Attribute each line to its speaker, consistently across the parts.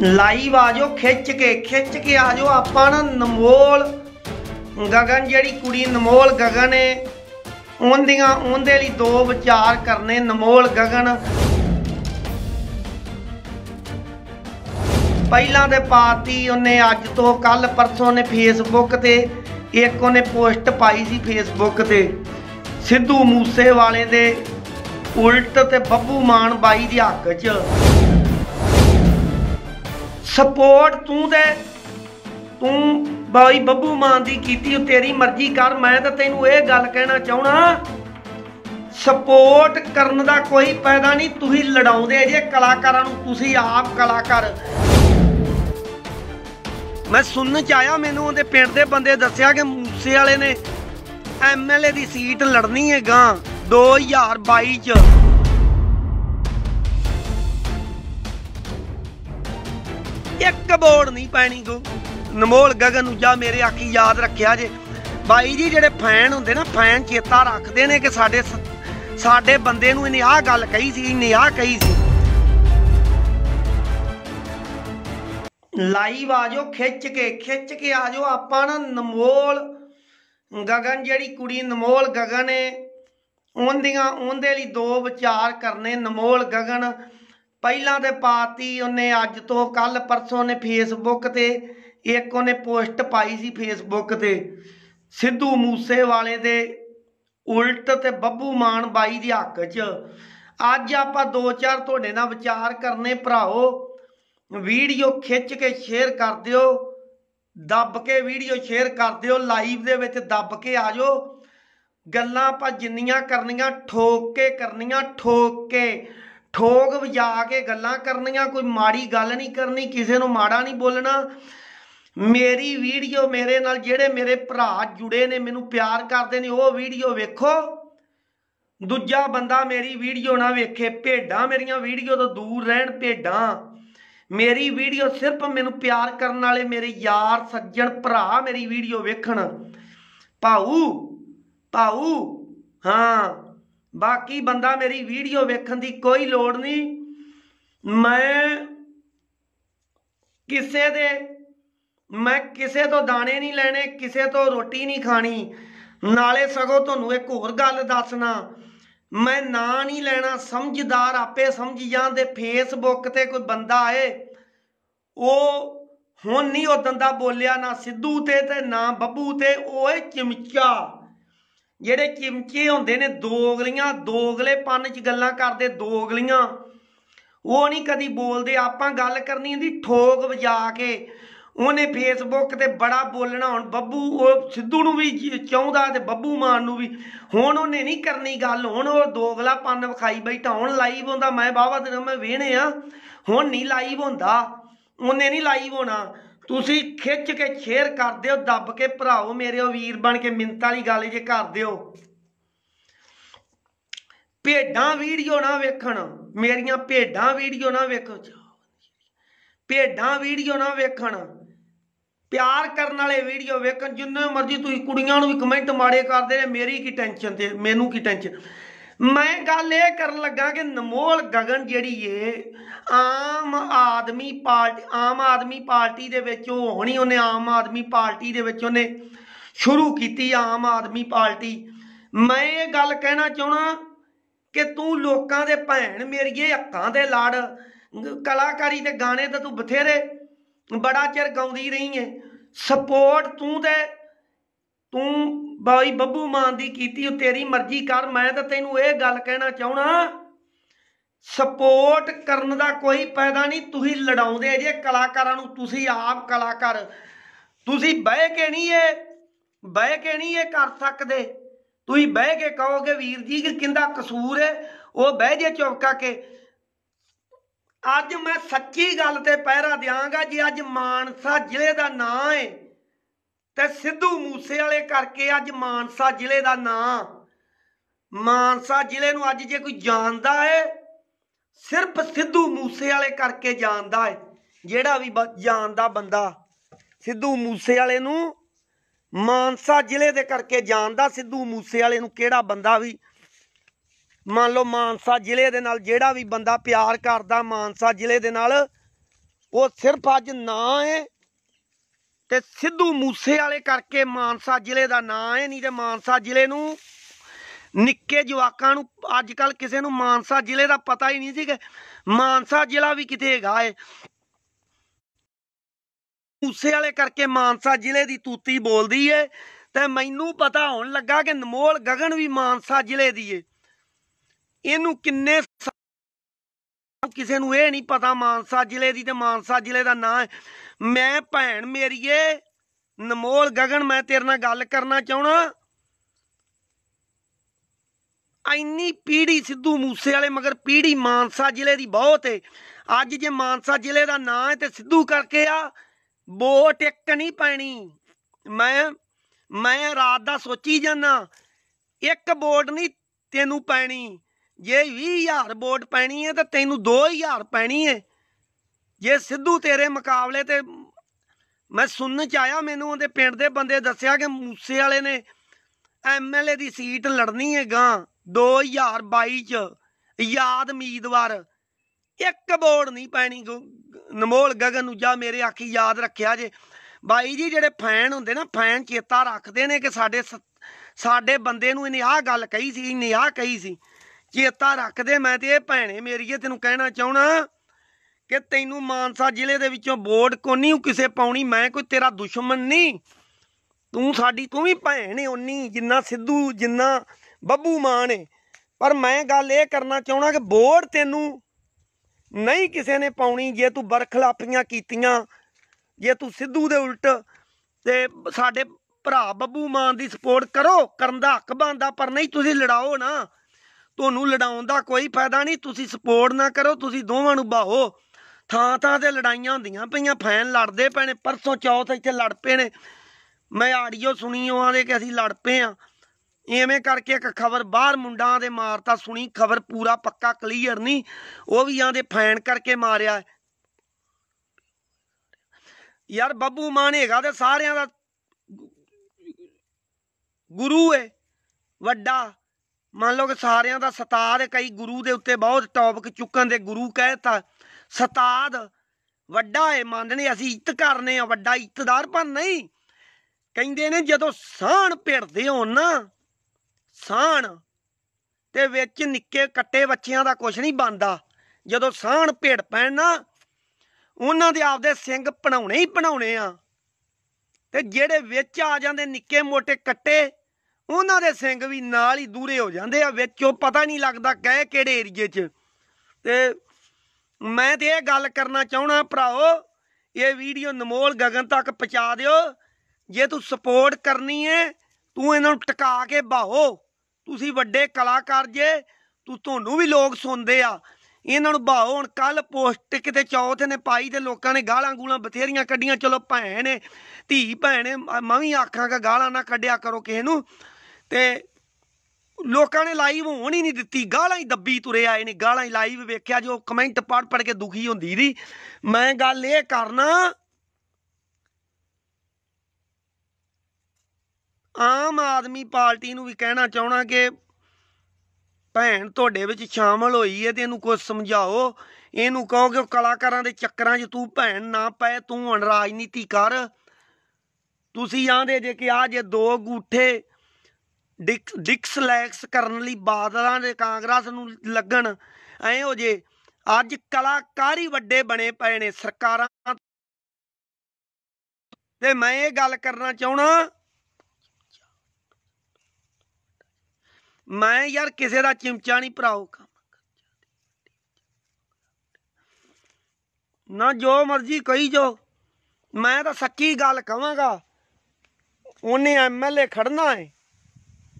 Speaker 1: Live ਆ ਜਾਓ, ਖਿੱਚ ਕੇ ਖਿੱਚ ਕੇ ਆ ਜਾਓ ਆਪਾਂ ਨਾ ਨਮੋਲ। ਗਗਨ ਜਿਹੜੀ ਕੁੜੀ ਨਮੋਲ ਗਗਨ ਏ, ਉਹਦੀਆਂ ਉਹਦੇ ਲਈ ਦੋ ਵਿਚਾਰ ਕਰਨੇ ਨਮੋਲ ਗਗਨ। ਪਹਿਲਾਂ ਦੇ ਪਾਤੀ ਉਹਨੇ ਅੱਜ ਤੋਂ ਕੱਲ ਪਰਸੋਂ ਨੇ ਫੇਸਬੁੱਕ ਤੇ ਇੱਕ ਉਹਨੇ ਪੋਸਟ ਪਾਈ ਸੀ ਫੇਸਬੁੱਕ ਤੇ। ਸਿੱਧੂ ਮੂਸੇ ਵਾਲੇ ਦੇ ਉਲਟ ਤੇ ਬੱਬੂ ਮਾਨ ਬਾਈ ਦੇ ਹੱਕ 'ਚ। ਸਪੋਰਟ ਤੂੰ ਦੇ। ਤੂੰ ਬਾਈ ਬੱਬੂ ਮਾਨ ਦੀ ਕੀਤੀ ਉਹ ਤੇਰੀ ਮਰਜ਼ੀ ਕਰ। ਮੈਂ ਤਾਂ ਤੈਨੂੰ ਇਹ ਗੱਲ ਕਹਿਣਾ ਚਾਹਣਾ ਸਪੋਰਟ ਕਰਨ ਦਾ ਕੋਈ ਫਾਇਦਾ ਨਹੀਂ, ਤੁਸੀਂ ਲੜਾਉਂਦੇ ਜੇ ਕਲਾਕਾਰਾਂ ਨੂੰ, ਤੁਸੀਂ ਆਪ ਕਲਾਕਾਰ। ਮੈਂ ਸੁਣਨ ਚ ਆਇਆ, ਮੈਨੂੰ ਉਹਦੇ ਪਿੰਡ ਦੇ ਬੰਦੇ ਦੱਸਿਆ ਕਿ ਮੂਸੇ ਵਾਲੇ ਨੇ ਐਮਐਲਏ ਦੀ ਸੀਟ ਲੜਨੀ ਹੈ ਗਾਂ 2022 ਚ। ਇੱਕ ਬੋਰਡ ਨਹੀਂ ਪੈਣੀ ਕੋ ਨਮੋਲ ਗਗਨ ਨੂੰ ਜਾ ਮੇਰੇ ਆਖੀ ਯਾਦ ਰੱਖਿਆ ਜੇ। ਬਾਈ ਜੀ ਜਿਹੜੇ ਫੈਨ ਹੁੰਦੇ ਨਾ, ਫੈਨ ਚੇਤਾ ਰੱਖਦੇ ਨੇ ਕਿ ਸਾਡੇ ਸਾਡੇ ਬੰਦੇ ਨੂੰ ਇਹਨੇ ਆਹ ਗੱਲ ਕਹੀ ਸੀ, ਇਹਨੇ ਆਹ ਕਹੀ ਸੀ। ਲਾਈਵ ਆ ਜਾਓ, ਖਿੱਚ ਕੇ ਖਿੱਚ ਕੇ ਆਜੋ ਆਪਾਂ ਨਾ ਨਮੋਲ ਗਗਨ, ਜਿਹੜੀ ਕੁੜੀ ਨਮੋਲ ਗਗਨ ਏ, ਉਹਦੀਆਂ, ਉਹਦੇ ਲਈ ਦੋ ਵਿਚਾਰ ਕਰਨੇ। ਨਮੋਲ ਗਗਨ ਪਹਿਲਾਂ ਤੇ ਪਾਤੀ ਉਹਨੇ, ਅੱਜ ਤੋਂ ਕੱਲ ਪਰਸੋਂ ਨੇ ਫੇਸਬੁੱਕ ਤੇ, ਇੱਕ ਉਹਨੇ ਪੋਸਟ ਪਾਈ ਸੀ ਫੇਸਬੁੱਕ ਤੇ, ਸਿੱਧੂ ਮੂਸੇ ਵਾਲੇ ਦੇ ਉਲਟ ਤੇ ਬੱਬੂ ਮਾਨ ਬਾਈ ਦੇ ਹੱਕ 'ਚ। ਅੱਜ ਆਪਾਂ ਦੋ ਚਾਰ ਤੁਹਾਡੇ ਨਾਲ ਵਿਚਾਰ ਕਰਨੇ ਭਰਾਓ ਵੀਡੀਓ ਖਿੱਚ ਕੇ ਸ਼ੇਅਰ ਕਰ ਦਿਓ, ਦੱਬ ਕੇ ਵੀਡੀਓ ਸ਼ੇਅਰ ਕਰ ਦਿਓ ਲਾਈਵ ਦੇ ਵਿੱਚ ਦੱਬ ਕੇ ਆ ਜਾਓ। ਗੱਲਾਂ ਆਪਾਂ ਜਿੰਨੀਆਂ ਕਰਨੀਆਂ, ਠੋਕ ਕੇ ਕਰਨੀਆਂ, ਠੋਕ ਕੇ। ਠੋਕ ਵਜਾ ਕੇ ਗੱਲਾਂ ਕਰਨੀਆਂ, ਕੋਈ ਮਾੜੀ ਗੱਲ ਨਹੀਂ ਕਰਨੀ, ਕਿਸੇ ਨੂੰ ਮਾੜਾ ਨਹੀਂ ਬੋਲਣਾ। ਮੇਰੀ ਵੀਡੀਓ ਮੇਰੇ ਨਾਲ ਜਿਹੜੇ ਮੇਰੇ ਭਰਾ ਜੁੜੇ ਨੇ, ਮੈਨੂੰ ਪਿਆਰ ਕਰਦੇ ਨੇ, ਉਹ ਵੀਡੀਓ ਵੇਖੋ। ਦੂਜਾ ਬੰਦਾ ਮੇਰੀ ਵੀਡੀਓ ਨਾ ਵੇਖੇ, ਭੇਡਾਂ ਮੇਰੀਆਂ ਵੀਡੀਓ ਤੋਂ ਦੂਰ ਰਹਿਣ ਭੇਡਾਂ। ਮੇਰੀ ਵੀਡੀਓ ਸਿਰਫ ਮੈਨੂੰ ਪਿਆਰ ਕਰਨ ਵਾਲੇ ਮੇਰੇ ਯਾਰ, ਸੱਜਣ, ਭਰਾ ਮੇਰੀ ਵੀਡੀਓ ਵੇਖਣ। ਭਾਊ ਭਾਊ, ਹਾਂ। ਬਾਕੀ ਬੰਦਾ ਮੇਰੀ ਵੀਡੀਓ ਵੇਖਣ ਦੀ ਕੋਈ ਲੋੜ ਨਹੀਂ। ਮੈਂ ਕਿਸੇ ਦੇ, ਮੈਂ ਕਿਸੇ ਤੋਂ ਦਾਣੇ ਨਹੀਂ ਲੈਣੇ, ਕਿਸੇ ਤੋਂ ਰੋਟੀ ਨਹੀਂ ਖਾਣੀ। ਨਾਲੇ ਸਗੋਂ ਤੁਹਾਨੂੰ ਇੱਕ ਹੋਰ ਗੱਲ ਦੱਸਣਾ, ਮੈਂ ਨਾਂ ਨਹੀਂ ਲੈਣਾ, ਸਮਝਦਾਰ ਆਪੇ ਸਮਝ ਜਾਂਦੇ ਫੇਸਬੁੱਕ ਤੇ ਕੋਈ ਬੰਦਾ ਆਏ, ਉਹ ਹੁਣ ਨਹੀਂ ਉਹ ਦੰਦਾ ਬੋਲਿਆ, ਨਾ ਸਿੱਧੂ ਤੇ ਤੇ ਨਾ ਬੱਬੂ ਤੇ, ਉਹ ਏ ਚਮਚਾ। ਜਿਹੜੇ ਚਿਮਚੇ ਹੁੰਦੇ ਨੇ ਦੋਗਲੀਆਂ, ਦੋਗਲੇ ਪੰਨ ਚ ਗੱਲਾਂ ਕਰਦੇ ਦੋਗਲੀਆਂ। ਉਹ ਨਹੀਂ ਕਦੀ ਬੋਲਦੇ, ਆਪਾਂ ਗੱਲ ਕਰਨੀ ਹੁੰਦੀ ਠੋਕ ਵਜਾ ਕੇ। ਉਹਨੇ ਫੇਸਬੁੱਕ ਤੇ ਬੜਾ ਬੋਲਣਾ ਹੁਣ, ਬੱਬੂ ਉਹ ਸਿੱਧੂ ਨੂੰ ਵੀ ਚਾਹੁੰਦਾ ਤੇ ਬੱਬੂ ਮਾਨ ਨੂੰ ਵੀ। ਹੁਣ ਉਹਨੇ ਨਹੀਂ ਕਰਨੀ ਗੱਲ, ਹੁਣ ਉਹ ਦੋਗਲਾ ਪੰਨ ਵਿਖਾਈ ਬੈਠਾ, ਹੁਣ ਲਾਈਵ ਹੁੰਦਾ, ਮੈਂ ਬਾਵਾ ਦਿਨ ਮੈਂ ਵੇਹਣੇ ਆ। ਹੁਣ ਨਹੀਂ ਲਾਈਵ ਹੁੰਦਾ, ਉਹਨੇ ਨਹੀਂ ਲਾਈਵ ਹੋਣਾ। ਤੁਸੀਂ ਖਿੱਚ ਕੇ ਸ਼ੇਅਰ ਕਰ ਦਿਓ, ਦੱਬ ਕੇ ਭਰਾਓ ਮੇਰੇ ਉਹ ਵੀਰ ਬਣ ਕੇ ਮਿੰਤ ਵਾਲੀ ਗੱਲ ਜੇ ਕਰ ਦਿਓ। ਭੇਡਾਂ ਵੀਡੀਓ ਨਾ ਵੇਖਣ, ਮੇਰੀਆਂ ਭੇਡਾਂ ਵੀਡੀਓ ਨਾ ਵੇਖੋ। ਭੇਡਾਂ ਵੀਡੀਓ ਨਾ ਵੇਖਣ, ਪਿਆਰ ਕਰਨ ਵਾਲੇ ਵੀਡੀਓ ਵੇਖਣ, ਜਿੰਨੇ ਮਰਜ਼ੀ ਤੁਸੀਂ ਕੁੜੀਆਂ ਨੂੰ ਵੀ ਕਮੈਂਟ ਮਾੜੇ ਕਰਦੇ ਨੇ ਮੇਰੀ ਕੀ ਟੈਨਸ਼ਨ ਤੇ, ਮੈਨੂੰ ਕੀ ਟੈਨਸ਼ਨ ਮੈਂ ਗੱਲ ਇਹ ਕਰਨ ਲੱਗਾ ਕਿ ਨਮੋਲ ਗਗਨ ਜਿਹੜੀ ਏ, ਆਮ ਆਦਮੀ ਪਾਰਟੀ, ਆਮ ਆਦਮੀ ਪਾਰਟੀ ਦੇ ਵਿੱਚ ਉਹ ਹੋਣੀ, ਉਹਨੇ ਆਮ ਆਦਮੀ ਪਾਰਟੀ ਦੇ ਵਿੱਚ ਉਹਨੇ ਸ਼ੁਰੂ ਕੀਤੀ ਆਮ ਆਦਮੀ ਪਾਰਟੀ। ਮੈਂ ਇਹ ਗੱਲ ਕਹਿਣਾ ਚਾਹਣਾ ਕਿ ਤੂੰ ਲੋਕਾਂ ਦੇ ਭੈਣ, ਮੇਰੀਏ ਹੱਕਾਂ ਦੇ ਲਾੜ, ਕਲਾਕਾਰੀ ਤੇ ਗਾਣੇ ਤਾਂ ਤੂੰ ਬਥੇਰੇ ਬੜਾ ਚਿਰ ਗਾਉਂਦੀ ਰਹੀ ਏ। ਸਪੋਰਟ ਤੂੰ ਤੇ ਤੂੰ ਬਾਈ ਬੱਬੂ ਮਾਨ ਦੀ ਕੀਤੀ ਉਹ ਤੇਰੀ ਮਰਜ਼ੀ ਕਰ, ਮੈਂ ਤਾਂ ਤੈਨੂੰ ਇਹ ਗੱਲ ਕਹਿਣਾ ਚਾਹਣਾ ਸਪੋਰਟ ਕਰਨ ਦਾ ਕੋਈ ਫਾਇਦਾ ਨਹੀਂ, ਤੁਸੀਂ ਲੜਾਉਂਦੇ ਜੇ ਕਲਾਕਾਰਾਂ ਨੂੰ, ਤੁਸੀਂ ਆਪ ਕਲਾਕਾਰ, ਤੁਸੀਂ ਬਹਿ ਕੇ ਨਹੀਂ ਇਹ, ਬਹਿ ਕੇ ਨਹੀਂ ਇਹ ਕਰ ਸਕਦੇ, ਤੁਸੀਂ ਬਹਿ ਕੇ ਕਹੋਗੇ ਵੀਰ ਜੀ ਕਿ ਕਿੰਦਾ ਕਸੂਰ ਹੈ, ਉਹ ਬਹਿ ਜੇ ਚੁਪਕਾ ਕੇ। ਅੱਜ ਮੈਂ ਸੱਚੀ ਗੱਲ ਤੇ ਪਹਿਰਾ ਦਿਆਂਗਾ, ਜੇ ਅੱਜ ਮਾਨਸਾ ਜ਼ਿਲ੍ਹੇ ਦਾ ਨਾਂ ਹੈ ਤੇ ਸਿੱਧੂ ਮੂਸੇ ਵਾਲੇ ਕਰਕੇ ਅੱਜ ਮਾਨਸਾ ਜ਼ਿਲ੍ਹੇ ਦਾ ਨਾਂ। ਮਾਨਸਾ ਜ਼ਿਲ੍ਹੇ ਨੂੰ ਅੱਜ ਜੇ ਕੋਈ ਜਾਣਦਾ ਹੈ, ਸਿਰਫ ਸਿੱਧੂ ਮੂਸੇ ਵਾਲੇ ਕਰਕੇ ਜਾਣਦਾ ਹੈ, ਜਿਹੜਾ ਵੀ ਬ- ਜਾਣਦਾ ਬੰਦਾ ਸਿੱਧੂ ਮੂਸੇ ਵਾਲੇ ਨੂੰ ਮਾਨਸਾ ਜ਼ਿਲ੍ਹੇ ਦੇ ਕਰਕੇ ਜਾਣਦਾ ਸਿੱਧੂ ਮੂਸੇ ਵਾਲੇ ਨੂੰ ਕਿਹੜਾ ਬੰਦਾ ਵੀ। ਮੰਨ ਲਓ ਮਾਨਸਾ ਜ਼ਿਲ੍ਹੇ ਦੇ ਨਾਲ ਜਿਹੜਾ ਵੀ ਬੰਦਾ ਪਿਆਰ ਕਰਦਾ ਮਾਨਸਾ ਜ਼ਿਲ੍ਹੇ ਦੇ ਨਾਲ, ਉਹ ਸਿਰਫ ਅੱਜ ਨਾਂ ਹੈ। ਤੇ ਸਿੱਧੂ ਮੂਸੇ ਵਾਲੇ ਕਰਕੇ ਮਾਨਸਾ ਜ਼ਿਲ੍ਹੇ ਦਾ ਨਾਂ ਹੈ ਨਹੀਂ ਤੇ ਮਾਨਸਾ ਜ਼ਿਲ੍ਹੇ ਨੂੰ ਨਿੱਕੇ ਜਵਾਕਾਂ ਨੂੰ ਅੱਜ ਕੱਲ ਕਿਸੇ ਨੂੰ ਮਾਨਸਾ ਜ਼ਿਲ੍ਹੇ ਦਾ ਪਤਾ ਹੀ ਨਹੀਂ ਸੀ ਕਿ ਮਾਨਸਾ ਜ਼ਿਲ੍ਹਾ ਵੀ ਕਿਤੇ ਹੈਗਾ ਏ। ਮੂਸੇ ਵਾਲੇ ਕਰਕੇ ਮਾਨਸਾ ਜ਼ਿਲ੍ਹੇ ਦੀ ਤੂਤੀ ਬੋਲਦੀ ਏ, ਤੇ ਮੈਨੂੰ ਪਤਾ ਹੋਣ ਲੱਗਾ ਕਿ ਨਮੋਲ ਗਗਨ ਵੀ ਮਾਨਸਾ ਜ਼ਿਲ੍ਹੇ ਦੀ ਏ। ਇਹਨੂੰ ਕਿੰਨੇ ਕਿਸੇ ਨੂੰ ਇਹ ਨਹੀਂ ਪਤਾ ਮਾਨਸਾ ਜ਼ਿਲ੍ਹੇ ਦੀ ਤੇ ਮਾਨਸਾ ਜ਼ਿਲ੍ਹੇ ਦਾ ਨਾਂ ਮੈਂ ਭੈਣ ਮੇਰੀਏ ਨਮੋਲ ਗਗਨ, ਮੈਂ ਤੇਰੇ ਨਾਲ ਗੱਲ ਕਰਨਾ ਚਾਹਣਾ। ਇੰਨੀ ਪੀੜੀ ਸਿੱਧੂ ਮੂਸੇ ਵਾਲੇ ਮਗਰ ਪੀੜੀ ਮਾਨਸਾ ਜ਼ਿਲ੍ਹੇ ਦੀ ਬਹੁਤ ਏ। ਅੱਜ ਜੇ ਮਾਨਸਾ ਜ਼ਿਲ੍ਹੇ ਦਾ ਨਾਂ ਹੈ ਤੇ ਸਿੱਧੂ ਕਰਕੇ ਆ, ਵੋਟ ਇੱਕ ਨਹੀਂ ਪੈਣੀ। ਮੈਂ ਮੈਂ ਰਾਤ ਦਾ ਸੋਚੀ ਜਾਂਦਾ, ਇੱਕ ਵੋਟ ਨਹੀਂ ਤੈਨੂੰ ਪੈਣੀ। ਜੇ 20000 ਵੋਟ ਪੈਣੀ ਹੈ ਤਾਂ ਤੈਨੂੰ 2000 ਪੈਣੀ ਹੈ। ਜੇ ਸਿੱਧੂ ਤੇਰੇ ਮੁਕਾਬਲੇ ਤੇ, ਮੈਂ ਸੁਣਨ ਚ ਆਇਆ ਮੈਨੂੰ ਉਹਦੇ ਪਿੰਡ ਦੇ ਬੰਦੇ ਦੱਸਿਆ ਕਿ ਮੂਸੇ ਵਾਲੇ ਨੇ ਐਮਐਲਏ ਦੀ ਸੀਟ ਲੜਨੀ ਹੈ ਗਾਂ 2022 ਚ, ਯਾਦ ਉਮੀਦਵਾਰ। ਇੱਕ ਵੋਟ ਨਹੀਂ ਪੈਣੀ ਗੁ- ਨਮੋਲ ਗਗਨ ਨੂੰ ਮੇਰੇ ਆਖੀ ਯਾਦ ਰੱਖਿਆ ਜੇ। ਬਾਈ ਜੀ ਜਿਹੜੇ ਫੈਨ ਹੁੰਦੇ ਨਾ, ਫੈਨ ਚੇਤਾ ਰੱਖਦੇ ਨੇ ਕਿ ਸਾਡੇ ਸ- ਸਾਡੇ ਬੰਦੇ ਨੂੰ ਇਹਨੇ ਆਹ ਗੱਲ ਕਹੀ ਸੀ, ਇਹਨੇ ਆਹ ਕਹੀ ਸੀ। ਚੇਤਾ ਰੱਖਦੇ ਮੈਂ ਤੇ ਇਹ ਭੈਣੇ ਮੇਰੀਏ ਤੈਨੂੰ ਕਹਿਣਾ ਚਾਹਣਾ ਕਿ ਤੈਨੂੰ ਮਾਨਸਾ ਜ਼ਿਲ੍ਹੇ ਦੇ ਵਿੱਚੋਂ ਵੋਟ ਕੋਨੀ ਕਿਸੇ ਪਾਉਣੀ? ਮੈਂ ਕੋਈ ਤੇਰਾ ਦੁਸ਼ਮਣ ਨਹੀਂ। ਤੂੰ ਸਾਡੀ, ਤੂੰ ਵੀ ਭੈਣ ਏ ਉਨੀ ਜਿੰਨਾ ਸਿੱਧੂ, ਜਿੰਨਾ ਬੱਬੂ ਮਾਨ ਏ। ਪਰ ਮੈਂ ਗੱਲ ਇਹ ਕਰਨਾ ਚਾਹਣਾ ਕਿ ਵੋਟ ਤੈਨੂੰ ਨਹੀਂ ਕਿਸੇ ਨੇ ਪਾਉਣੀ, ਜੇ ਤੂੰ ਬਰਖਲਾਫੀਆਂ ਕੀਤੀਆਂ, ਜੇ ਤੂੰ ਸਿੱਧੂ ਦੇ ਉਲਟ ਤੇ ਸਾਡੇ ਭਰਾ ਬੱਬੂ ਮਾਨ ਦੀ ਸਪੋਰਟ ਕਰੋ, ਕਰਨ ਦਾ ਹੱਕ ਬਣਦਾ, ਪਰ ਨਹੀਂ ਤੁਸੀਂ ਲੜਾਓ ਨਾ। ਤੁਹਾਨੂੰ ਲੜਾਉਣ ਦਾ ਕੋਈ ਫਾਇਦਾ ਨਹੀਂ, ਤੁਸੀਂ ਸਪੋਰਟ ਨਾ ਕਰੋ, ਤੁਸੀਂ ਦੋਵਾਂ ਨੂੰ ਬਾਹੋ ਥਾਂ ਥਾਂ ਤੇ ਲੜਾਈਆਂ ਹੁੰਦੀਆਂ ਪਈਆਂ, ਫੈਨ ਲੜਦੇ ਪਏ ਨੇ, ਪਰਸੋਂ ਚੌਥ ਇੱਥੇ ਲੜ ਪਏ ਨੇ। ਮੈਂ ਆਡੀਓ ਸੁਣੀ ਉਹਨਾਂ ਦੇ ਕਿ ਅਸੀਂ ਲੜ ਪਏ ਆ ਐਵੇਂ ਕਰਕੇ ਇੱਕ ਖਬਰ ਬਾਹਰ ਮੁੰਡਾਂ ਦੇ ਮਾਰਤਾ ਸੁਣੀ, ਖਬਰ ਪੂਰਾ ਪੱਕਾ ਕਲੀਅਰ ਨਹੀਂ। ਉਹ ਵੀ ਆਂਦੇ ਫੈਨ ਕਰਕੇ ਮਾਰਿਆ। ਯਾਰ ਬੱਬੂ ਮਾਨ ਹੈਗਾ ਤੇ ਸਾਰਿਆਂ ਦਾ ਗੁਰੂ ਏ, ਵੱਡਾ। ਮੰਨ ਲਓ ਕਿ ਸਾਰਿਆਂ ਦਾ ਸਤਾਦ ਕਈ ਗੁਰੂ ਦੇ ਉੱਤੇ ਬਹੁਤ ਟੌਪਿਕ ਚੁੱਕਣ ਦੇ ਗੁਰੂ ਕਹਿਤਾ ਸਤਾਦ ਵੱਡਾ ਏ ਮੰਨਣੇ ਅਸੀਂ ਇੱਜ਼ਤ ਕਰਨੇ ਆ, ਵੱਡਾ ਇੱਜ਼ਤਦਾਰ ਪਰ ਨਹੀਂ। ਕਹਿੰਦੇ ਨੇ ਜਦੋਂ ਸਾਹਣ ਭਿੜਦੇ ਹੋਣ ਨਾ ਸਾਹਣ ਤੇ ਵਿੱਚ ਨਿੱਕੇ ਕੱਟੇ ਬੱਚਿਆਂ ਦਾ ਕੁਝ ਨਹੀਂ ਬਣਦਾ। ਜਦੋਂ ਸਾਹਣ ਭਿੜ ਪੈਣ ਨਾ, ਉਹਨਾਂ ਦੇ ਆਪਦੇ ਸਿੰਘ ਬਣਾਉਣੇ ਹੀ ਬਣਾਉਣੇ ਆ। ਤੇ ਜਿਹੜੇ ਵਿੱਚ ਆ ਜਾਂਦੇ ਨਿੱਕੇ ਮੋਟੇ ਕੱਟੇ ਉਹਨਾਂ ਦੇ ਸਿੰਘ ਵੀ ਨਾਲ ਹੀ ਦੂਰੇ ਹੋ ਜਾਂਦੇ ਆ, ਵਿੱਚੋਂ ਪਤਾ ਨਹੀਂ ਲੱਗਦਾ ਕਹੇ ਕਿਹੜੇ ਏਰੀਏ 'ਚ। ਤੇ ਮੈਂ ਤੇ ਇਹ ਗੱਲ ਕਰਨਾ ਚਾਹਣਾ ਭਰਾਓ, ਇਹ ਵੀਡੀਓ ਨਮੋਲ ਗਗਨ ਤੱਕ ਪਹੁੰਚਾ ਦਿਓ। ਜੇ ਤੂੰ ਸਪੋਰਟ ਕਰਨੀ ਹੈ ਤੂੰ ਇਹਨਾਂ ਨੂੰ ਟਿਕਾ ਕੇ ਬਾਹੋ ਤੁਸੀਂ ਵੱਡੇ ਕਲਾਕਾਰ ਜੇ, ਤੂੰ ਤੁਹਾਨੂੰ ਵੀ ਲੋਕ ਸੁਣਦੇ ਆ। ਇਹਨਾਂ ਨੂੰ ਬਾਹੋ ਹੁਣ ਕੱਲ ਪੋਸਟ ਕਿਤੇ ਚੌਥ ਨੇ ਪਾਈ ਤੇ ਲੋਕਾਂ ਨੇ ਗਾਲਾਂ ਗੂਲਾਂ ਬਥੇਰੀਆਂ ਕੱਢੀਆਂ। ਚਲੋ ਭੈਣ ਏ, ਧੀ ਭੈਣ ਏ, ਮ- ਮੈਂ ਵੀ ਆਖਾਂ ਗਾਲਾਂ ਨਾ ਕੱਢਿਆ ਕਰੋ ਕਿਸੇ ਨੂੰ। ਤੇ ਲੋਕਾਂ ਨੇ ਲਾਈਵ ਹੋਣ ਹੀ ਨਹੀਂ ਦਿੱਤੀ, ਗਾਲਾਂ ਹੀ ਦੱਬੀ ਤੁਰੇ ਆਏ ਨੇ, ਗਾਲਾਂ ਹੀ ਲਾਈਵ ਵੇਖਿਆ, ਜੋ ਕਮੈਂਟ ਪੜ ਪੜ ਕੇ ਦੁਖੀ ਹੁੰਦੀ ਦੀ ਮੈਂ ਗੱਲ ਇਹ ਕਰਨਾ, ਆਮ ਆਦਮੀ ਪਾਰਟੀ ਨੂੰ ਵੀ ਕਹਿਣਾ ਚਾਹਣਾ ਕਿ ਭੈਣ ਤੁਹਾਡੇ ਵਿੱਚ ਸ਼ਾਮਲ ਹੋਈ ਹੈ ਤੇ ਇਹਨੂੰ ਕੁਝ ਸਮਝਾਓ। ਇਹਨੂੰ ਕਹੋ ਕਿ ਉਹ ਕਲਾਕਾਰਾਂ ਦੇ ਚੱਕਰਾਂ 'ਚ ਤੂੰ ਭੈਣ ਨਾ ਪਏ ਤੂੰ ਅਣਰਾਜਨੀਤੀ ਕਰ। ਤੁਸੀਂ ਆਂਦੇ ਜੇ ਕਿ ਆ ਜੇ ਦੋ ਗੂਠੇ ਡਿਕਸਲੈਕਸ ਕਰਨ ਲਈ ਬਾਦਲਾਂ ਦੇ ਕਾਂਗਰਸ ਨੂੰ ਲੱਗਣ ਐ ਹੋ ਜੇ। ਅੱਜ ਕਲਾਕਾਰੀ ਵੱਡੇ ਬਣੇ ਪਏ ਨੇ ਸਰਕਾਰਾਂ ਤੇ ਮੈਂ ਇਹ ਗੱਲ ਕਰਨਾ ਚਾਹਣਾ ਮੈਂ ਯਾਰ ਕਿਸੇ ਦਾ ਚਿਮਚਾ ਨਹੀਂ ਭਰਾਓ। ਕੰਮ ਨਾ ਜੋ ਮਰਜ਼ੀ ਕਹੀ ਜੋ, ਮੈਂ ਤਾਂ ਸੱਚੀ ਗੱਲ ਕਵਾਂਗਾ ਉਹਨੇ ਐਮਐਲਏ ਖੜਨਾ ਹੈ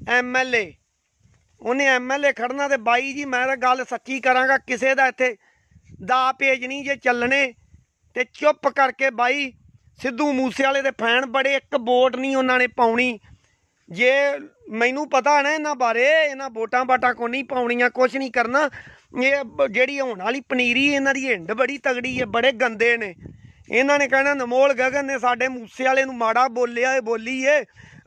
Speaker 1: ਐਮਐਲਏ ਉਹਨੇ ਐਮਐਲਏ ਖੜਨਾ ਤੇ ਬਾਈ ਜੀ, ਮੈਂ ਤਾਂ ਗੱਲ ਸੱਚੀ ਕਰਾਂਗਾ, ਕਿਸੇ ਦਾ ਇੱਥੇ ਦਾ ਪੇਜ ਨਹੀਂ ਜੇ ਚੱਲਣੇ। ਤੇ ਚੁੱਪ ਕਰਕੇ ਬਾਈ, ਸਿੱਧੂ ਮੂਸੇ ਵਾਲੇ ਦੇ ਫੈਨ ਬੜੇ, ਇੱਕ ਵੋਟ ਨਹੀਂ ਉਹਨਾਂ ਨੇ ਪਾਉਣੀ। ਜੇ ਮੈਨੂੰ ਪਤਾ ਨਾ ਇਹਨਾਂ ਬਾਰੇ, ਇਹਨਾਂ ਵੋਟਾਂ ਬਾਟਾਂ ਕੋ ਨਹੀਂ ਪਾਉਣੀਆਂ ਕੁਝ ਨਹੀਂ ਕਰਨਾ। ਇਹ ਜਿਹੜੀ ਹੋਣ ਵਾਲੀ ਪਨੀਰੀ, ਇਹਨਾਂ ਦੀ ਹਿੰਡ ਬੜੀ ਤਗੜੀ ਹੈ, ਬੜੇ ਗੰਦੇ ਨੇ। ਇਹਨਾਂ ਨੇ ਕਹਿਣਾ, ਨਮੋਲ ਗਗਨ ਨੇ ਸਾਡੇ ਮੂਸੇ ਵਾਲੇ ਨੂੰ ਮਾੜਾ ਬੋਲਿਆ ਏ, ਬੋਲੀ ਏ।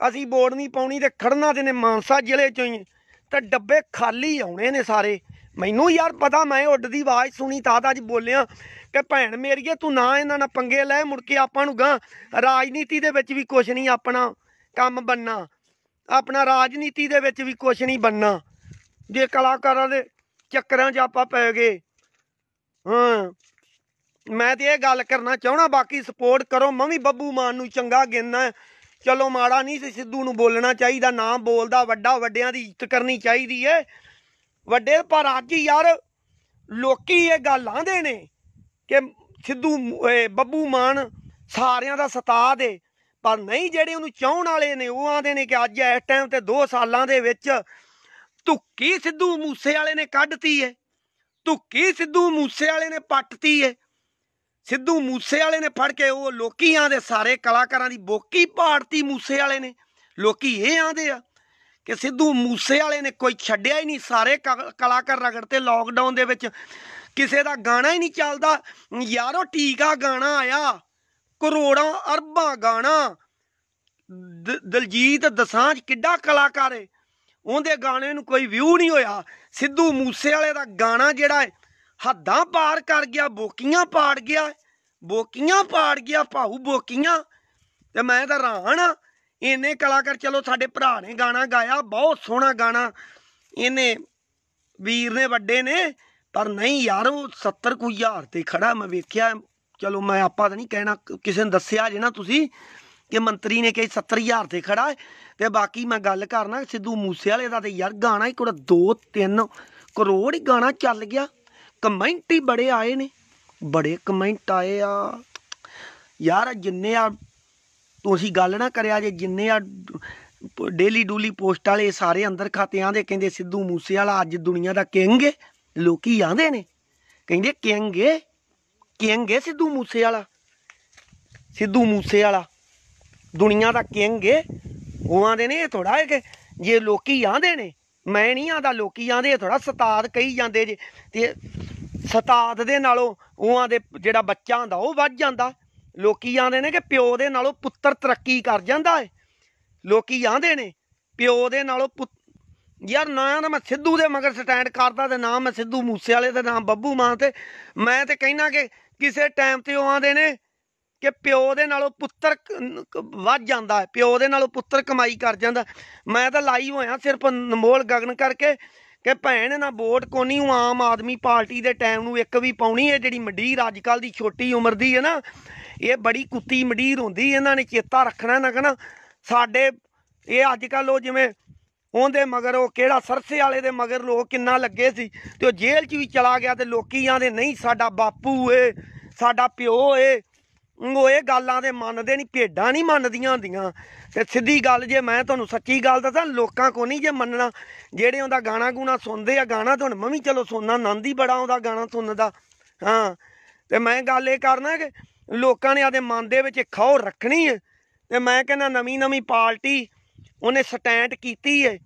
Speaker 1: ਅਸੀਂ ਵੋਟ ਨਹੀਂ ਪਾਉਣੀ ਤੇ ਖੜਨਾ ਤੇ ਨੇ ਮਾਨਸਾ ਜ਼ਿਲ੍ਹੇ ਚੋਂ ਹੀ। ਤੇ ਡੱਬੇ ਖਾਲੀ ਆਉਣੇ ਨੇ ਸਾਰੇ। ਮੈਨੂੰ ਯਾਰ ਪਤਾ, ਮੈਂ ਉੱਡਦੀ ਆਵਾਜ਼ ਸੁਣੀ ਤਾਂ ਅੱਜ ਬੋਲਿਆ ਕਿ ਭੈਣ ਮੇਰੀਏ ਤੂੰ ਨਾ ਇਹਨਾਂ ਨਾਲ ਪੰਗੇ ਲੈ, ਮੁੜ ਕੇ ਆਪਾਂ ਨੂੰ ਗਾਂ ਰਾਜਨੀਤੀ ਦੇ ਵਿੱਚ ਵੀ ਕੁਛ ਨਹੀਂ ਆਪਣਾ ਕੰਮ ਬੰਨਾ ਆਪਣਾ ਰਾਜਨੀਤੀ ਦੇ ਵਿੱਚ ਵੀ ਕੁਛ ਨਹੀਂ ਬੰਨਾ ਜੇ ਕਲਾਕਾਰਾਂ ਦੇ ਚੱਕਰਾਂ 'ਚ ਆਪਾਂ ਪੈ ਗਏ, ਹਾਂ। ਮੈਂ ਤੇ ਇਹ ਗੱਲ ਕਰਨਾ ਚਾਹਣਾ ਬਾਕੀ ਸਪੋਰਟ ਕਰੋ, ਮੈਂ ਵੀ ਬੱਬੂ ਮਾਨ ਨੂੰ ਚੰਗਾ ਗਿਣਨਾ ਚਲੋ ਮਾੜਾ ਨਹੀਂ ਸੀ ਸਿੱਧੂ ਨੂੰ ਬੋਲਣਾ ਚਾਹੀਦਾ, ਨਾ ਬੋਲਦਾ, ਵੱਡਾ ਵੱਡਿਆਂ ਦੀ ਇੱਜ਼ਤ ਕਰਨੀ ਚਾਹੀਦੀ ਏ ਵੱਡੇ ਪਰ ਅੱਜ ਯਾਰ ਲੋਕੀ ਇਹ ਗੱਲ ਆਂਦੇ ਨੇ ਕਿ ਸਿੱਧੂ ਬੱਬੂ ਮਾਨ ਸਾਰਿਆਂ ਦਾ ਸਤਾ ਦੇ। ਪਰ ਨਹੀਂ, ਜਿਹੜੇ ਉਹਨੂੰ ਚਾਹਣ ਵਾਲੇ ਨੇ, ਉਹ ਆਂਦੇ ਨੇ ਕਿ ਅੱਜ ਇਸ ਟਾਈਮ ਤੇ 2 ਸਾਲਾਂ ਦੇ ਵਿੱਚ ਧੁੱਕੀ ਸਿੱਧੂ ਮੂਸੇ ਵਾਲੇ ਨੇ ਕੱਢਤੀ ਏ। ਧੁੱਕੀ ਸਿੱਧੂ ਮੂਸੇ ਵਾਲੇ ਨੇ ਪੱਟਤੀ ਏ। ਸਿੱਧੂ ਮੂਸੇ ਵਾਲੇ ਨੇ ਫੜ ਕੇ ਉਹ ਲੋਕੀਆਂ ਦੇ ਸਾਰੇ ਕਲਾਕਾਰਾਂ ਦੀ ਬੋਕੀ ਪਾੜਤੀ ਮੂਸੇ ਵਾਲੇ ਨੇ। ਲੋਕੀ ਇਹ ਆਂਦੇ ਆ ਕਿ ਸਿੱਧੂ ਮੂਸੇ ਵਾਲੇ ਨੇ ਕੋਈ ਛੱਡਿਆ ਹੀ ਨਹੀਂ, ਸਾਰੇ ਕ- ਕਲਾਕਾਰ ਰਗੜਤੇ ਲੋਕਡਾਊਨ ਦੇ ਵਿੱਚ। ਕਿਸੇ ਦਾ ਗਾਣਾ ਹੀ ਨਹੀਂ ਚੱਲਦਾ। ਯਾਰੋ ਟੀਕਾ ਗਾਣਾ ਆਇਆ। ਕਰੋੜਾਂ, ਅਰਬਾਂ ਗਾਣਾ। ਦ- ਦਲਜੀਤ ਦਸਾਂਝ ਕਿੱਡਾ ਕਲਾਕਾਰ ਏ। ਉਹਦੇ ਗਾਣੇ ਨੂੰ ਕੋਈ ਵਿਊ ਨਹੀਂ ਹੋਇਆ। ਸਿੱਧੂ ਮੂਸੇ ਵਾਲੇ ਦਾ ਗਾਣਾ ਜਿਹੜਾ ਹੈ ਹੱਦਾਂ ਪਾਰ ਕਰ ਗਿਆ, ਬੋਕੀਆਂ ਪਾੜ ਗਿਆ। ਬੋਕੀਆਂ ਪਾੜ ਗਿਆ ਭਾਊ, ਬੋਕੀਆਂ। ਤੇ ਮੈਂ ਤਾਂ ਹੈਰਾਨ ਇਹਨੇ ਕਲਾਕਾਰ, ਚਲੋ ਸਾਡੇ ਭਰਾ ਨੇ ਗਾਣਾ ਗਾਇਆ, ਬਹੁਤ ਸੋਹਣਾ ਗਾਣਾ। ਇਹਨੇ ਵੀਰ ਨੇ ਵੱਡੇ ਨੇ, ਪਰ ਨਹੀਂ ਯਾਰ, ਉਹ 70 ਕੁ ਹਜ਼ਾਰ ਤੇ ਖੜਾ। ਮੈਂ ਵੇਖਿਆ, ਚਲੋ ਮੈਂ ਆਪਾਂ ਤਾਂ ਨਹੀਂ ਕਹਿਣਾ ਕਿਸੇ ਨੇ ਦੱਸਿਆ ਜੇ ਨਾ ਤੁਸੀਂ, ਕਿ ਮੰਤਰੀ ਨੇ ਕਹੀ 70000 ਤੇ ਖੜਾ ਹੈ। ਤੇ ਬਾਕੀ ਮੈਂ ਗੱਲ ਕਰਨਾ, ਸਿੱਧੂ ਮੂਸੇ ਵਾਲੇ ਦਾ ਤੇ ਯਾਰ ਗਾਣਾ ਹੀ ਕੋੜਾ 2 3 ਕਰੋੜ ਹੀ ਗਾਣਾ ਚੱਲ ਗਿਆ। ਕਮੈਂਟ ਹੀ ਬੜੇ ਆਏ ਨੇ। ਬੜੇ ਕਮੈਂਟ ਆਏ ਆ। ਯਾਰ ਜਿੰਨੇ ਆ ਤੁਸੀਂ ਗੱਲ ਨਾ ਕਰਿਆ ਜੇ, ਜਿੰਨੇ ਆ ਡੇਲੀ ਡੂਲੀ ਪੋਸਟ ਵਾਲੇ ਸਾਰੇ ਅੰਦਰ ਖਾਤਿਆਂ ਦੇ ਕਹਿੰਦੇ ਸਿੱਧੂ ਮੂਸੇ ਵਾਲਾ ਅੱਜ ਦੁਨੀਆ ਦਾ ਕਿੰਗ ਏ। ਲੋਕੀ ਆਂਦੇ ਨੇ, ਕਹਿੰਦੇ ਕਿੰਗ ਏ ਕਿੰਗ ਏ ਸਿੱਧੂ ਮੂਸੇ ਵਾਲਾ ਸਿੱਧੂ ਮੂਸੇ ਵਾਲਾ ਦੁਨੀਆ ਦਾ ਕਿੰਗ ਏ। ਉਹ ਆਂਦੇ ਨੇ ਇਹ ਥੋੜਾ ਹੈ ਕਿ ਜੇ ਲੋਕੀ ਆਂਦੇ ਨੇ, ਮੈਂ ਨਹੀਂ ਆਂਦਾ, ਲੋਕੀ ਆਂਦੇ ਥੋੜਾ ਸਤਾਦ ਕਹੀ ਜਾਂਦੇ ਜੇ। ਤੇ ਸਤਾਦ ਦੇ ਨਾਲੋਂ ਉਹਾਂ ਦੇ ਜਿਹੜਾ ਬੱਚਾ ਹੁੰਦਾ, ਉਹ ਵੱਧ ਜਾਂਦਾ। ਲੋਕੀ ਆਂਦੇ ਨੇ ਕਿ ਪਿਓ ਦੇ ਨਾਲੋਂ ਪੁੱਤਰ ਤਰੱਕੀ ਕਰ ਜਾਂਦਾ ਏ। ਲੋਕੀ ਆਂਦੇ ਨੇ, ਪਿਓ ਦੇ ਨਾਲੋਂ ਪੁੱਤ, ਯਾਰ ਨਾ ਨਾ ਮੈਂ ਸਿੱਧੂ ਦੇ ਮਗਰ ਸਟੈਂਡ ਕਰਦਾ ਤੇ ਨਾ ਮੈਂ ਸਿੱਧੂ ਮੂਸੇ ਵਾਲੇ ਤੇ, ਨਾ ਬੱਬੂ ਮਾਨ ਤੇ। ਮੈਂ ਤੇ ਕਹਿਣਾ ਕਿ ਕਿਸੇ ਟਾਈਮ ਤੇ ਉਹ ਆਂਦੇ ਨੇ ਕਿ ਪਿਓ ਦੇ ਨਾਲੋਂ ਪੁੱਤਰ ਵੱਧ ਜਾਂਦਾ ਹੈ ਪਿਓ ਦੇ ਨਾਲੋਂ ਪੁੱਤਰ ਕਮਾਈ ਕਰ ਜਾਂਦਾ। ਮੈਂ ਤਾਂ ਲਾਈਵ ਹੋਇਆ ਸਿਰਫ ਨਮੋਲ ਗਗਨ ਕਰਕੇ। ਕਿ ਭੈਣ ਨਾ ਵੋਟ ਕੋਨੀ, ਉਹ ਆਮ ਆਦਮੀ ਪਾਰਟੀ ਦੇ ਟਾਈਮ ਨੂੰ ਇੱਕ ਵੀ ਪਾਉਣੀ ਹੈ ਜਿਹੜੀ ਮਡੀਰ ਅੱਜ ਕੱਲ ਦੀ ਛੋਟੀ ਉਮਰ ਦੀ ਹੈ ਨਾ, ਇਹ ਬੜੀ ਕੁੱਤੀ ਮਡੀਰ ਹੁੰਦੀ, ਇਹਨਾਂ ਨੇ ਚੇਤਾ ਰੱਖਣਾ ਨਾ ਕਹਣਾ। ਸਾਡੇ, ਇਹ ਅੱਜ ਕੱਲ ਉਹ ਜਿਵੇਂ ਉਹਦੇ ਮਗਰ ਉਹ ਕਿਹੜਾ ਸਰਸੇ ਵਾਲੇ ਦੇ ਮਗਰ ਲੋਕ ਕਿੰਨਾ ਲੱਗੇ ਸੀ ਤੇ ਉਹ ਜੇਲ੍ਹ 'ਚ ਵੀ ਚਲਾ ਗਿਆ ਤੇ ਲੋਕੀ ਆਂਦੇ, ਨਹੀਂ, ਸਾਡਾ ਬਾਪੂ ਏ, ਸਾਡਾ ਪਿਓ ਏ ਉਹ ਇਹ ਗੱਲਾਂ ਦੇ ਮੰਨਦੇ ਨਹੀਂ ਭੇਡਾਂ ਨਹੀਂ ਮੰਨਦੀਆਂ ਹੁੰਦੀਆਂ। ਤੇ ਸਿੱਧੀ ਗੱਲ ਜੇ ਮੈਂ ਤੁਹਾਨੂੰ ਸੱਚੀ ਗੱਲ ਦੱਸਾਂ, ਲੋਕਾਂ ਕੋ ਨਹੀਂ ਜੇ ਮੰਨਣਾ। ਜਿਹੜੇ ਉਹਦਾ ਗਾਣਾ ਗੂਣਾ ਸੁਣਦੇ ਆ, ਗਾਣਾ ਤੁਹਾਨੂੰ, ਮੈਂ ਵੀ ਚਲੋ ਸੁਣਨਾ, ਆਨੰਦ ਹੀ ਬੜਾ ਆਉਂਦਾ ਗਾਣਾ ਸੁਣਨ ਦਾ ਹਾਂ, ਤੇ ਮੈਂ ਗੱਲ ਇਹ ਕਰਨਾ ਕਿ ਲੋਕਾਂ ਨੇ ਆਦੇ ਮਨ ਦੇ ਵਿੱਚ ਖੌ ਰੱਖਣੀ ਹੈ ਤੇ ਮੈਂ ਕਹਿੰਦਾ ਨਵੀਂ ਨਵੀਂ ਪਾਰਟੀ ਉਹਨੇ ਸਟੈਂਡ ਕੀਤੀ ਹੈ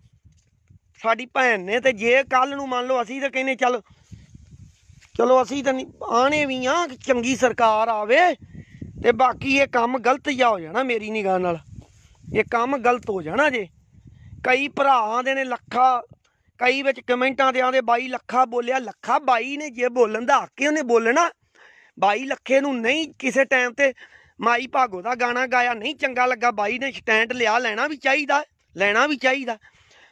Speaker 1: ਸਾਡੀ ਭੈਣ ਨੇ ਤੇ ਜੇ ਕੱਲ ਨੂੰ ਮੰਨ ਲਓ ਅਸੀਂ ਤਾਂ ਕਹਿੰਦੇ, ਚੱਲ, ਚਲੋ ਅਸੀਂ ਤਾਂ ਨਹੀਂ ਆਣੇ ਵੀ ਆ ਚੰਗੀ ਸਰਕਾਰ ਆਵੇ। ਤੇ ਬਾਕੀ ਇਹ ਕੰਮ ਗਲਤ ਜਾ ਹੋ ਜਾਣਾ ਮੇਰੀ ਨਿਗਾਹ ਨਾਲ। ਇਹ ਕੰਮ ਗਲਤ ਹੋ ਜਾਣਾ ਜੇ। ਕਈ ਭਰਾਵਾਂ ਦੇ ਨੇ ਲੱਖਾਂ, ਕਈ ਵਿੱਚ ਕਮੈਂਟਾਂ ਦੇ ਆਂਦੇ ਬਾਈ ਲੱਖਾ ਬੋਲਿਆ, ਲੱਖਾ ਬਾਈ ਨੇ ਜੇ ਬੋਲਣ ਦਾ ਹੱਕ ਹੈ ਉਹਨੇ ਬੋਲਣਾ। ਬਾਈ ਲੱਖੇ ਨੂੰ ਨਹੀਂ ਕਿਸੇ ਟਾਈਮ ਤੇ ਮਾਈ ਭਾਗੋ ਦਾ ਗਾਣਾ ਗਾਇਆ, ਨਹੀਂ ਚੰਗਾ ਲੱਗਾ, ਬਾਈ ਨੇ ਸਟੈਂਡ ਲਿਆ, ਲੈਣਾ ਵੀ ਚਾਹੀਦਾ, ਲੈਣਾ ਵੀ ਚਾਹੀਦਾ।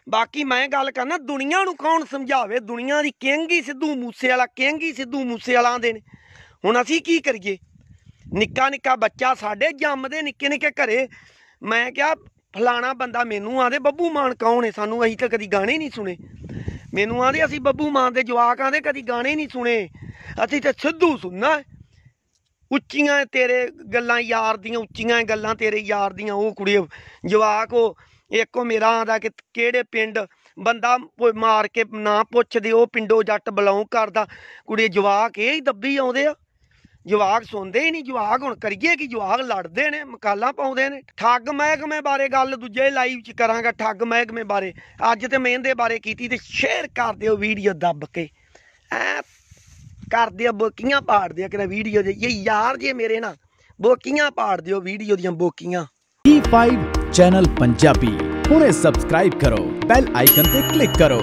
Speaker 1: ਬਾਕੀ ਮੈਂ ਗੱਲ ਕਰਨਾ, ਦੁਨੀਆ ਨੂੰ ਕੌਣ ਸਮਝਾਵੇ? ਦੁਨੀਆ ਦੀ ਕਿੰਗ ਹੀ ਸਿੱਧੂ ਮੂਸੇ ਵਾਲਾ ਕਿੰਗ ਹੀ ਸਿੱਧੂ ਮੂਸੇ ਵਾਲਾ ਆਂਦੇ ਨੇ। ਹੁਣ ਅਸੀਂ ਕੀ ਕਰੀਏ? ਨਿੱਕਾ ਨਿੱਕਾ ਬੱਚਾ ਸਾਡੇ ਜੰਮਦੇ ਨਿੱਕੇ ਨਿੱਕੇ ਘਰੇ। ਮੈਂ ਕਿਹਾ, ਫਲਾਣਾ ਬੰਦਾ ਮੈਨੂੰ ਆਂਦੇ ਬੱਬੂ ਮਾਨ ਕੌਣ ਹੈ ਸਾਨੂੰ ਅਸੀਂ ਤਾਂ ਕਦੀ ਗਾਣੇ ਨਹੀਂ ਸੁਣੇ। ਮੈਨੂੰ ਆਂਦੇ ਅਸੀਂ ਬੱਬੂ ਮਾਨ ਦੇ ਜਵਾਕ ਆਂਦੇ ਕਦੀ ਗਾਣੇ ਨਹੀਂ ਸੁਣੇ। ਅਸੀਂ ਤਾਂ ਸਿੱਧੂ ਸੁਣਨਾ ਉੱਚੀਆਂ ਤੇਰੇ ਗੱਲਾਂ, ਯਾਰ ਦੀਆਂ ਉੱਚੀਆਂ ਗੱਲਾਂ, ਤੇਰੇ ਯਾਰ ਦੀਆਂ। ਉਹ ਕੁੜੀ, ਜਵਾਕ ਉਹ, ਇੱਕੋ ਮੇਰਾ ਆਂਦਾ ਕਿ ਕਿਹੜੇ ਪਿੰਡ ਬੰਦਾ ਪ- ਮਾਰ ਕੇ ਨਾ ਪੁੱਛਦੇ, ਉਹ ਪਿੰਡੋ ਜੱਟ ਬਲੌਂਗ ਕਰਦਾ। ਕੁੜੀ ਜਵਾਕ ਇਹ ਹੀ ਦੱਬੀ ਆਉਂਦੇ ਆ। ਜਵਾਕ ਸੁਣਦੇ ਹੀ ਨਹੀਂ, ਜਵਾਕ ਹੁਣ ਕਰੀਏ ਕਿ? ਜਵਾਕ ਲੜਦੇ ਨੇ, ਮਕਾਲਾਂ ਪਾਉਂਦੇ ਨੇ। ਠੱਗ ਮਹਿਕਮੇ ਬਾਰੇ ਗੱਲ ਦੂਜੇ ਲਾਈਵ ਚ ਕਰਾਂਗਾ, ਠੱਗ ਮਹਿਕਮੇ ਬਾਰੇ। ਅੱਜ ਤੇ ਮੈਂ ਇਹਦੇ ਬਾਰੇ ਕੀਤੀ ਤੇ ਸ਼ੇਅਰ ਕਰ ਦਿਓ ਵੀਡੀਓ ਦੱਬ ਕੇ। ਐ ਕਰ ਦਿਓ, ਬੋਕੀਆਂ ਪਾੜ ਦਿਓ ਕਿਤੇ ਵੀਡੀਓ ਦੇ ਇਹ ਯਾਰ ਜੇ ਮੇਰੇ ਨਾਲ, ਬੋਕੀਆਂ ਪਾੜ ਦਿਓ ਵੀਡੀਓ ਦੀਆਂ ਬੋਕੀਆਂ।
Speaker 2: E5 ਚੈਨਲ ਪੰਜਾਬੀ ਹੁਣੇ ਸਬਸਕ੍ਰਾਈਬ ਕਰੋ ਬੈਲ ਆਈਕਨ ਤੇ ਕਲਿੱਕ ਕਰੋ।